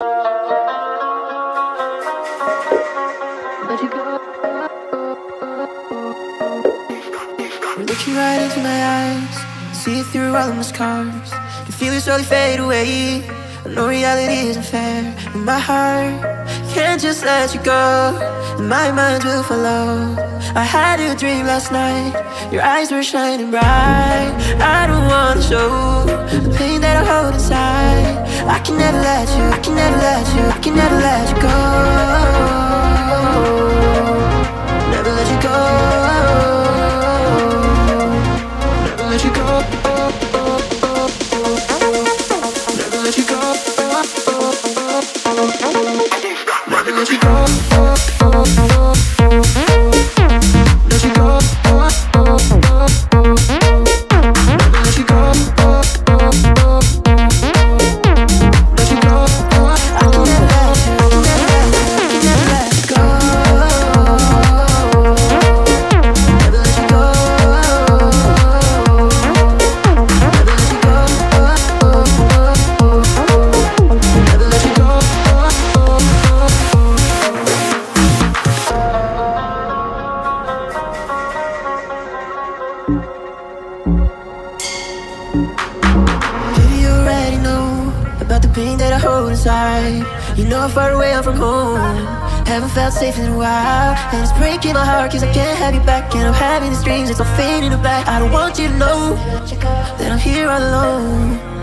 Let you go. Looking right into my eyes, see through all of my scars. Can feel it slowly fade away. I know reality isn't fair, and my heart can't just let you go. And my mind will follow. I had a dream last night, your eyes were shining bright. I don't wanna show the pain that I can never let you, I can never let you, I can never let you go. Never let you go. Never let you go. Never let you go. Never let you go. You already know about the pain that I hold inside. You know I'm far away, I'm from home. Haven't felt safe in a while. And it's breaking my heart cause I can't have you back. And I'm having these dreams, it's all fading to black. I don't want you to know that I'm here all alone.